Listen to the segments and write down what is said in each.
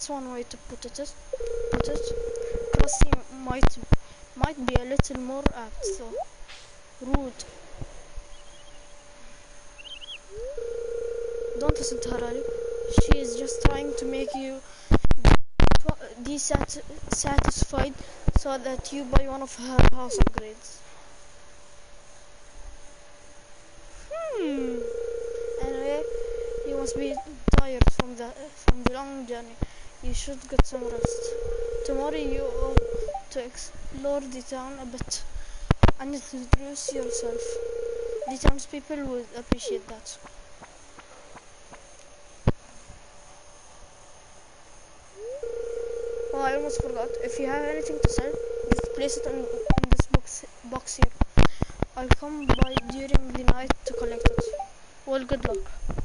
that's one way to put it. Put it. Crossing might might be a little more apt. So rude. Don't listen to her, Ali. She is just trying to make you dissatisfied so that you buy one of her house upgrades. should get some rest. Tomorrow you ought to explore the town a bit and introduce yourself. The townspeople would appreciate that. Oh, I almost forgot. If you have anything to sell, just place it in, in this box, box here. I'll come by during the night to collect it. Well, good luck.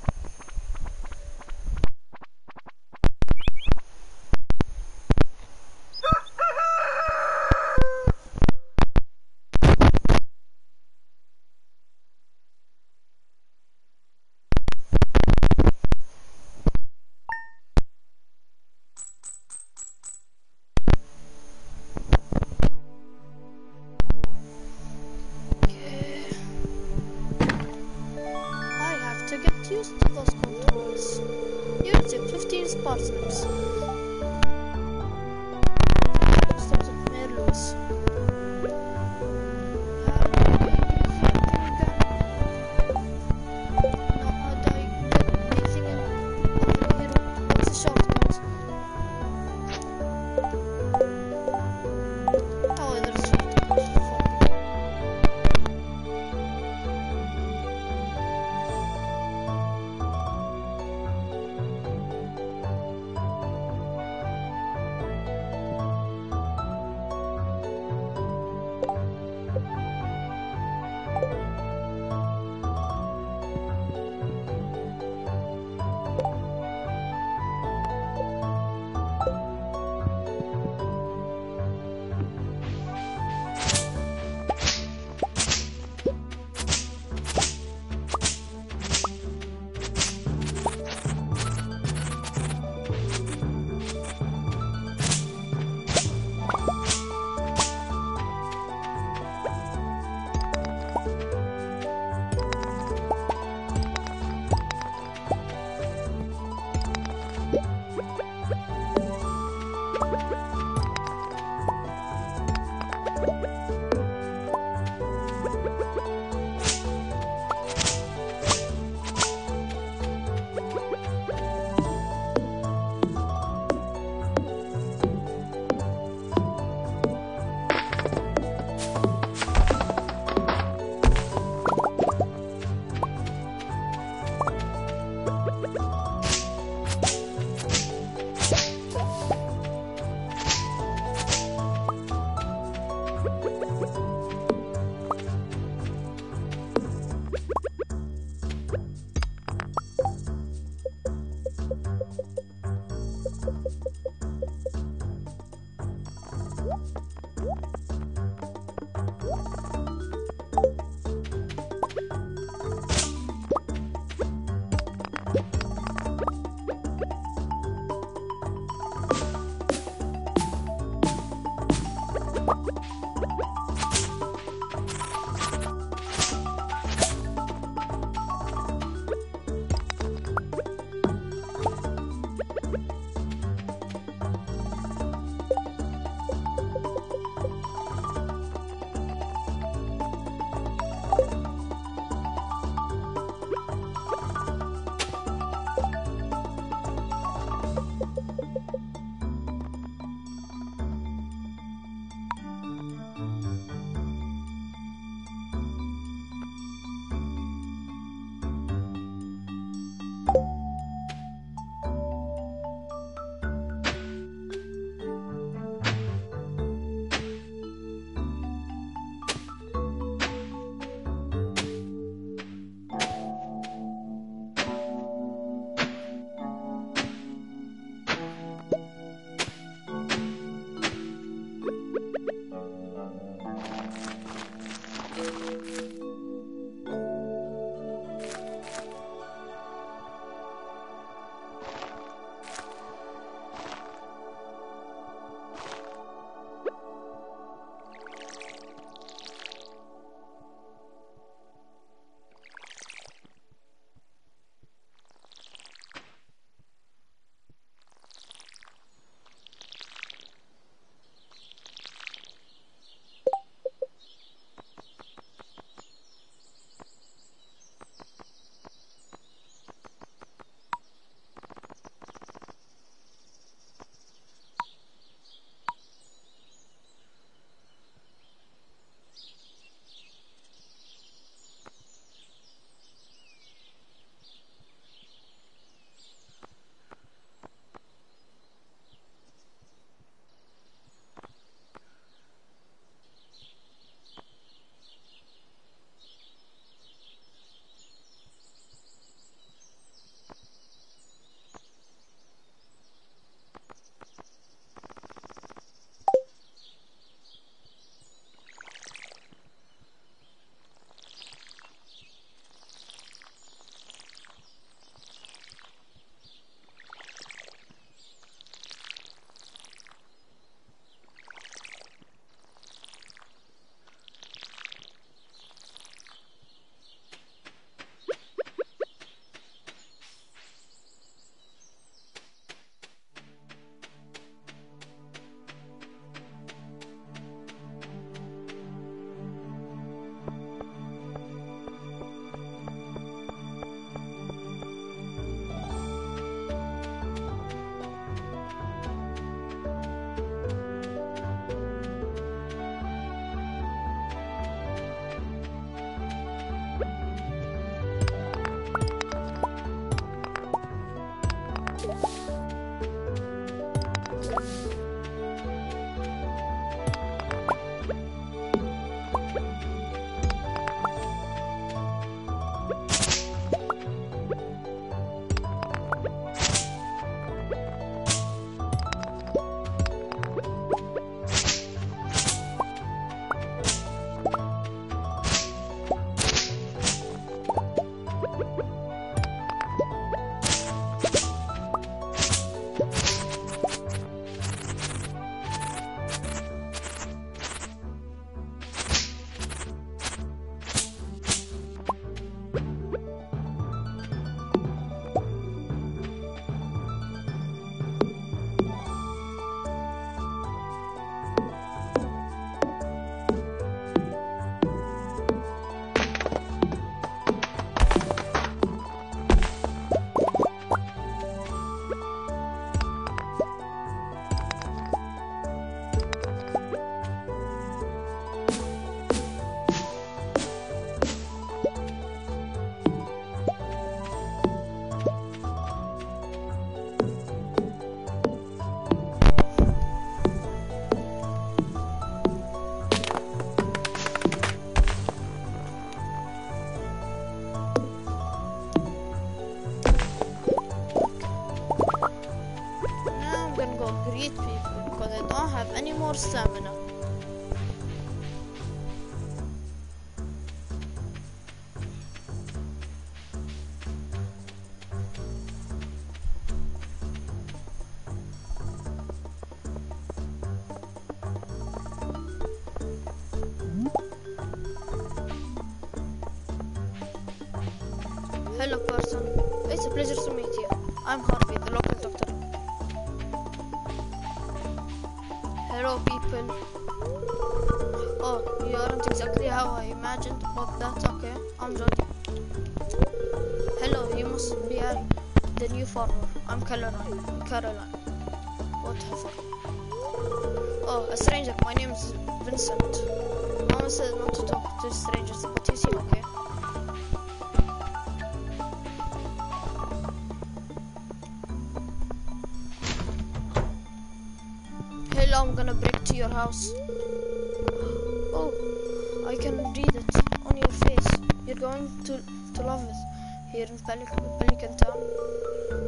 Pelican, Town.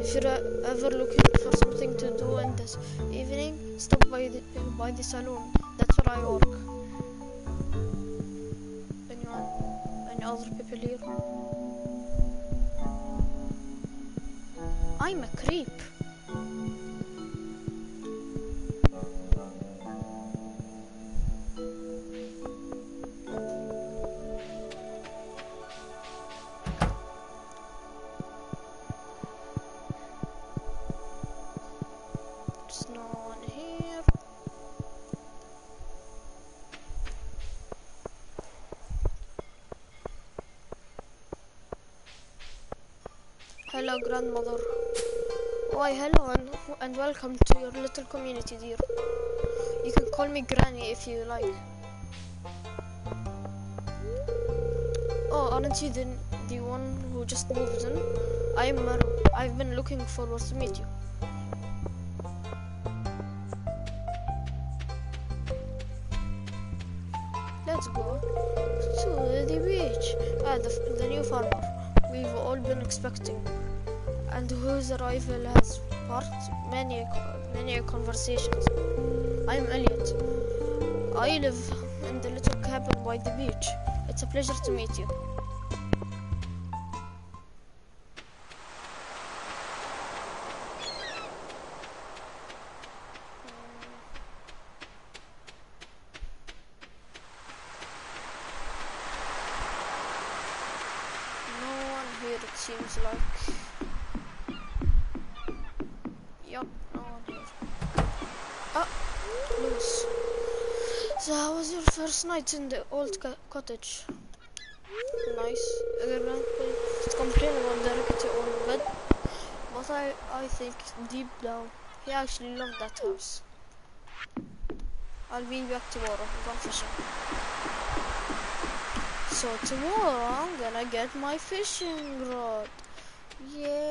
If you're ever looking for something to do in this evening, stop by the, by the saloon. Community, dear. You can call me Granny if you like. Oh, aren't you the, the one who just moved in? I'm. I've been looking forward to meet you. Let's go to the beach. Ah, the, the new farmer we've all been expecting, and whose arrival has sparked many many conversations. I'm Elliott. I live in the little cabin by the beach. It's a pleasure to meet you. No one here, it seems like. Yup, no one here. Ah, Lewis. So, how was your first night in the old co- cottage? Nice. Grandpa just complain about the rickety old bed, but I, I think deep down he actually loved that house. I'll be back tomorrow. Going fishing. So tomorrow I'm gonna get my fishing rod. Yay!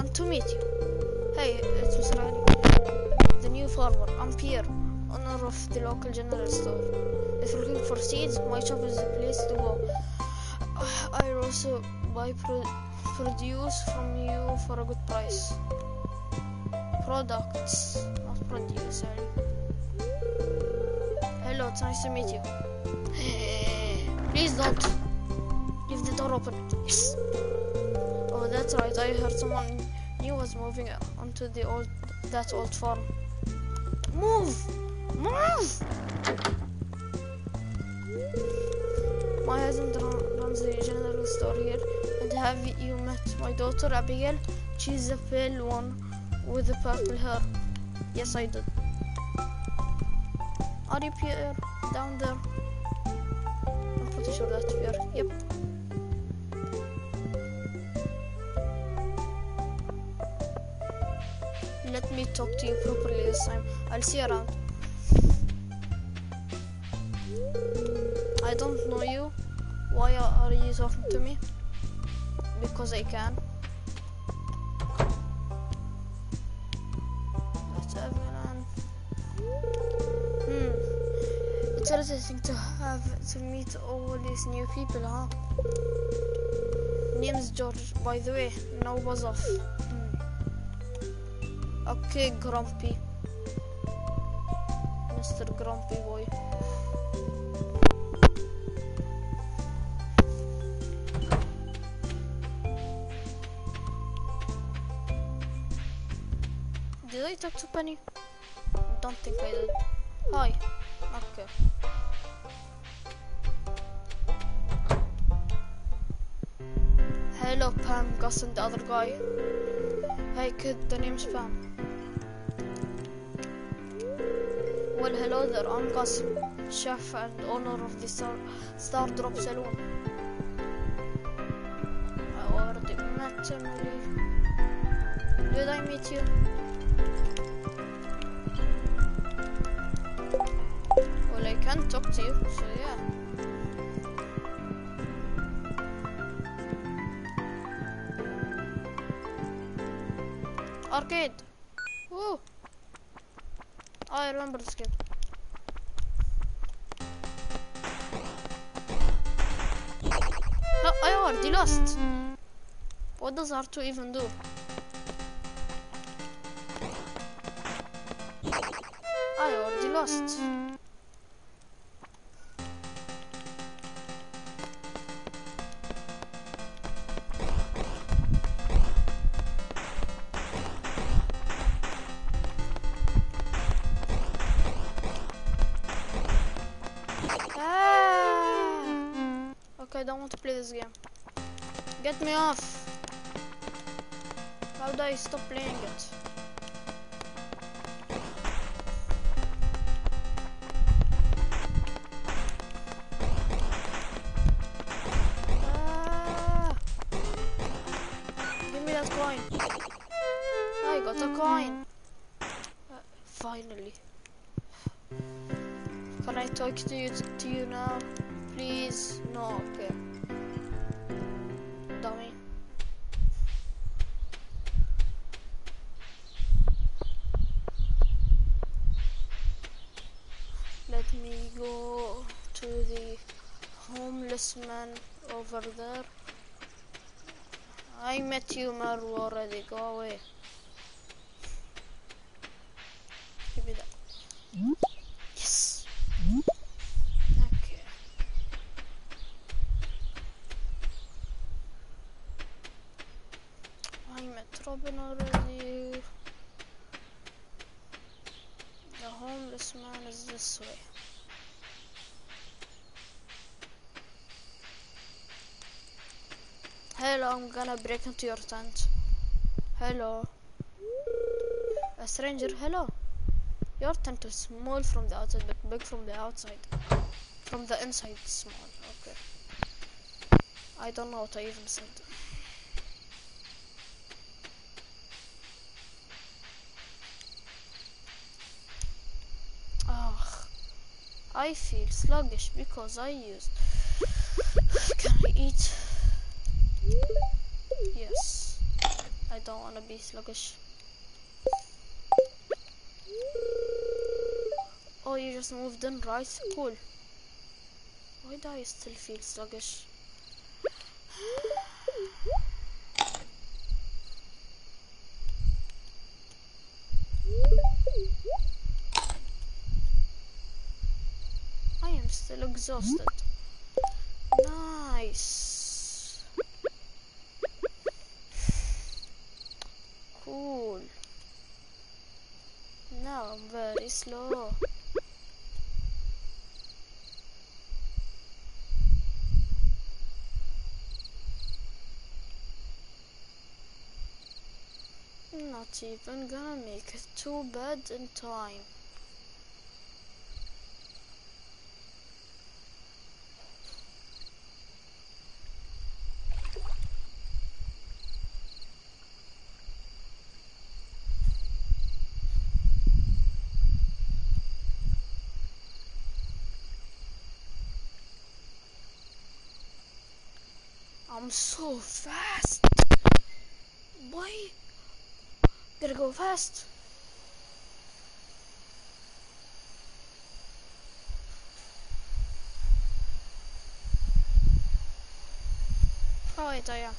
Want to meet you. Hey, it's Mr. Ali, the new farmer. I'm Pierre, owner of the local general store. If you're looking for seeds, my shop is the place to go. I also buy pro- produce from you for a good price. Products, not produce. Ali. Hello, it's nice to meet you. Please don't leave the door open. Yes. Right. I heard someone new was moving onto the old that old farm. Move! Move! My husband run- runs the general store here. And have you met my daughter Abigail? She's the pale one with the purple hair. Yes, I did. Are you Pierre down there? I'm pretty sure that's Pierre. Yep. Time. I'll see you around. I don't know you. Why are you talking to me? Because I can. That's everyone. Hmm. It's interesting to have to meet all these new people, huh? Name's George, by the way. No buzz off. Hmm. Okay, Grumpy. I talk to Penny? Don't think I did. Hi. Okay. Hello, Pam, Gus, and the other guy. Hey, kid, the name's Pam. Well, hello there. I'm Gus, chef and owner of the Star, Stardrop Saloon. I already met Emily. Did I meet you? Talk to you, so yeah. Arcade. Woo. I remember this game. No, I already lost. What does R2 even do? I already lost. Man over there. I met you, Maru, already. Go away. Give me that. Yes. Okay. I met Robin already. The homeless man is this way. Hello, I'm gonna break into your tent. Hello. A stranger, hello. Your tent is small from the outside, but big from the outside. From the inside, small. Okay. I don't know what I even said. Ah, I feel sluggish because I used. Can I eat? Yes. I don't want to be sluggish. Oh, you just moved in, right? Cool. Why do I still feel sluggish? I am still exhausted. even I'm gonna make two beds in time. I'm so fast. Fast. Oh wait, I am.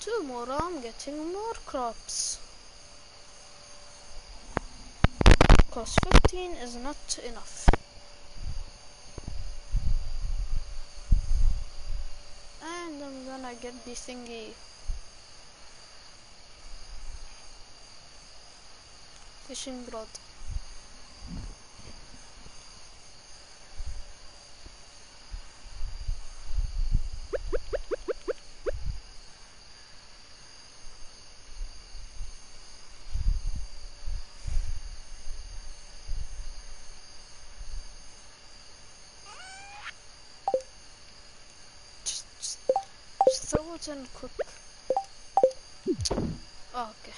Tomorrow I'm getting more crops. Cause 15 is not enough. And I'm gonna get the thingy. Fishing rod. Just, just, just throw it in quick. Oh, okay.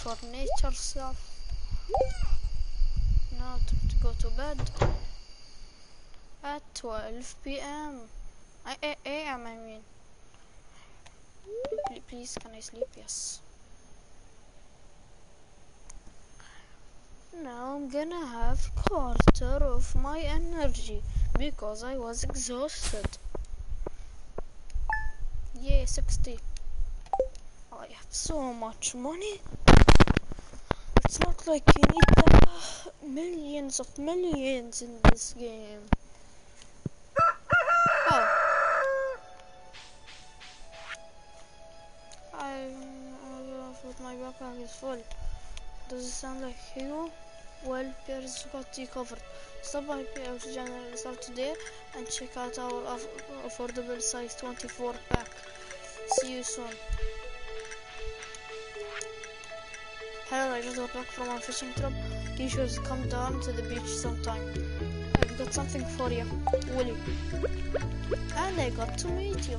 Nature stuff. Now to go to bed. At 12 p.m. A.m. I mean. Pl- Please, can I sleep? Yes. Now I'm gonna have quarter of my energy because I was exhausted. Yeah, 60. I have so much money. It's not like you need uh, millions of millions in this game. Oh. I, thought my backpack is full. Does it sound like you? Well, Pierre's got you covered. Stop by Pierre's General Store today and check out our aff- affordable size 24 pack. See you soon. Hello, I just got back from a fishing trip. You should come down to the beach sometime. I've got something for you, Willy. And I got to meet you.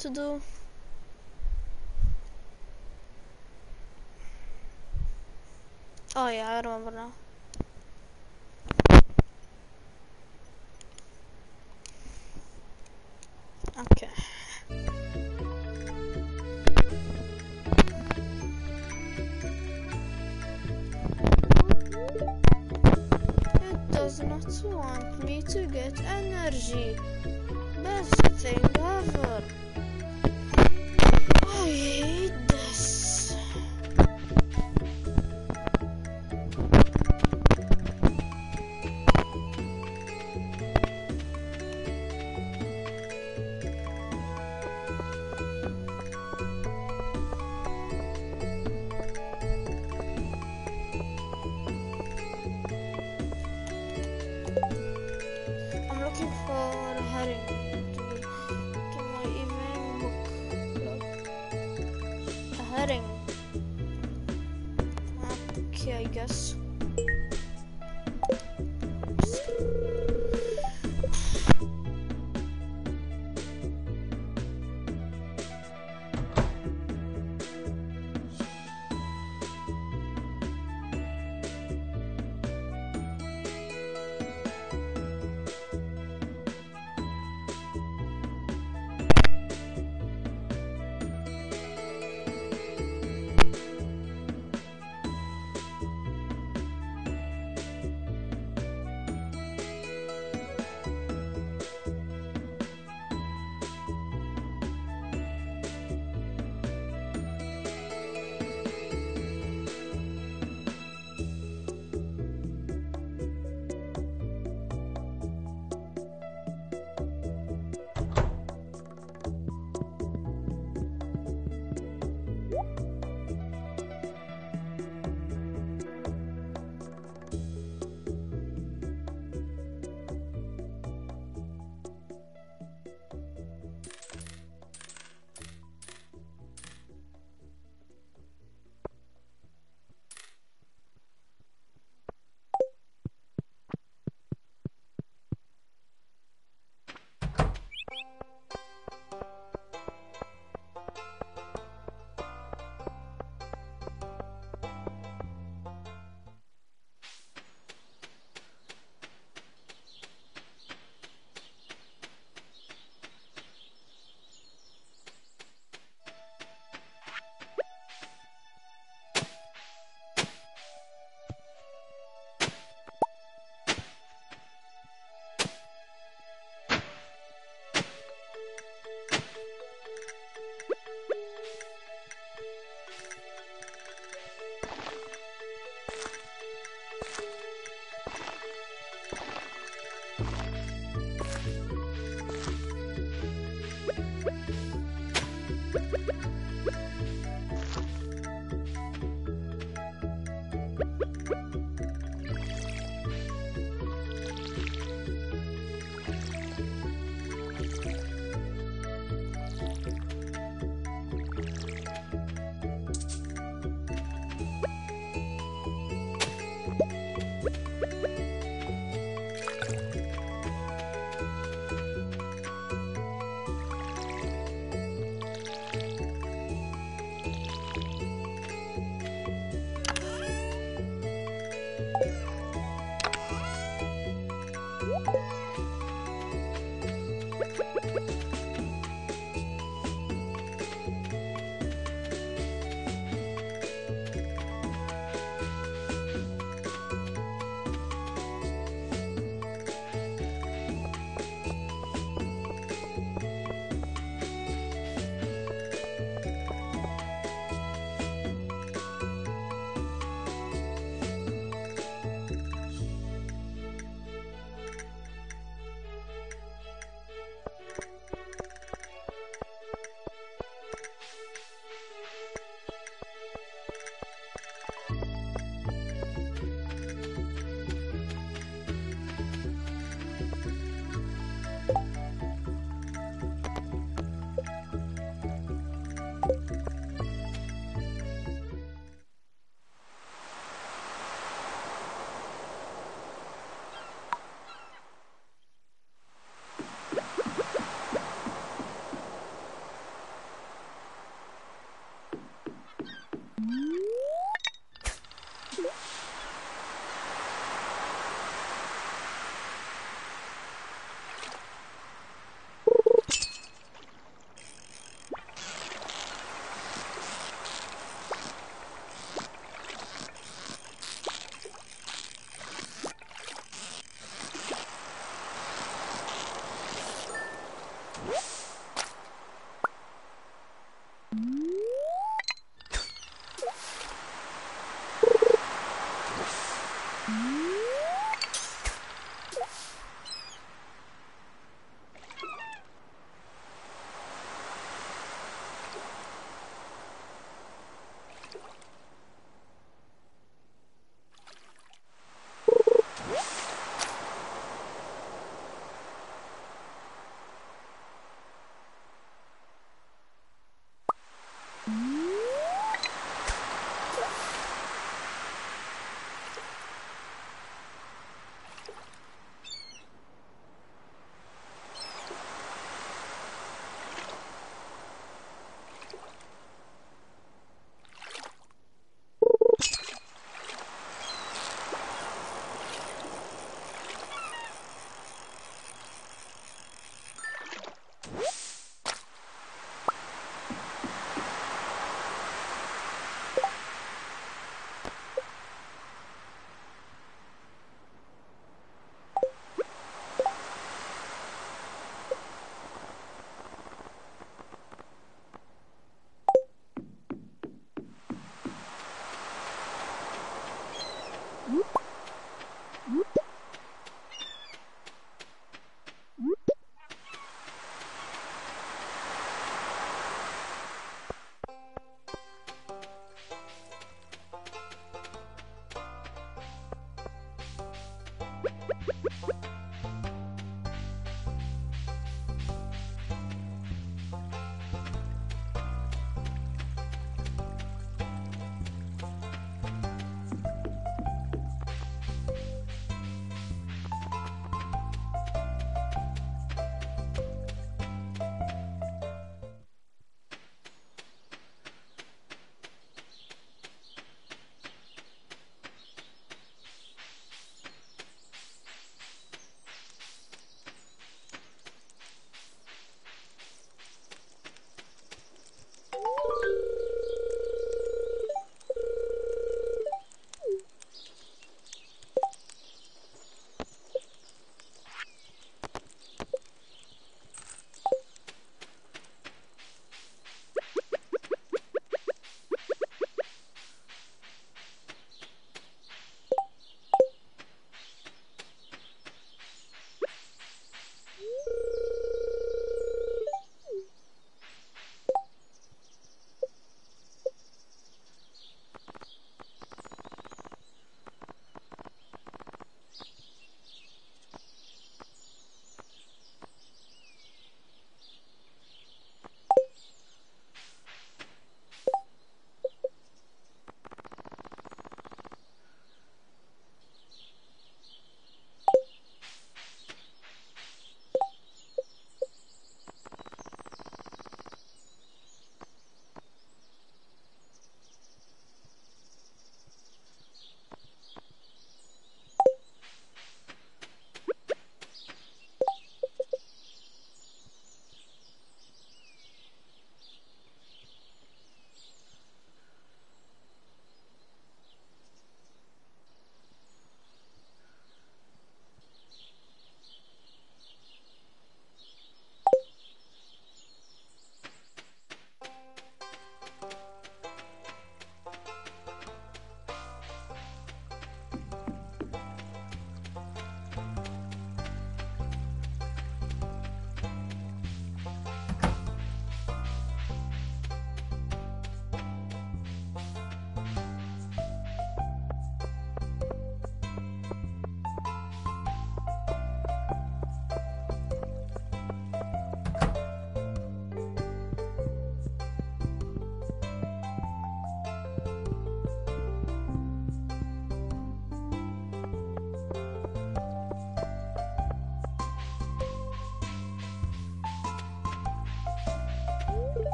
To do? Oh yeah, I remember now. Okay. It does not want me to get energy. Best thing ever.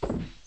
Peace.